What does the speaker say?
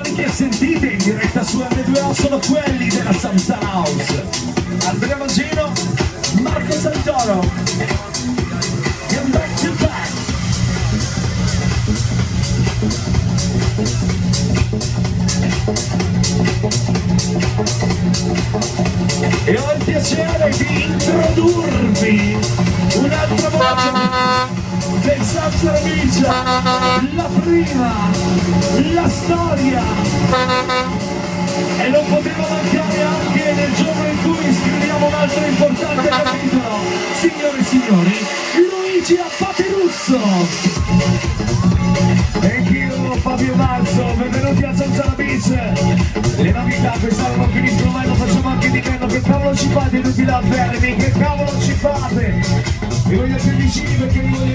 che sentite in diretta su M2O sono quelli della Samsung House. Andrea Magino, Marco Santoro. E ho il piacere di introdurvi del Samsung Amicia, la prima, la storia. E non poteva mancare anche nel giorno in cui scriviamo un altro importante capitolo. Signore e signori, Luigi Appaterusso. E io Fabio Marzo, benvenuti a Zanzara Beach. Le novità quest'anno non finiscono mai, lo facciamo anche di meno. Che cavolo ci fate tutti là fermi? Che cavolo ci fate? Vi voglio più vicini perché vi voglio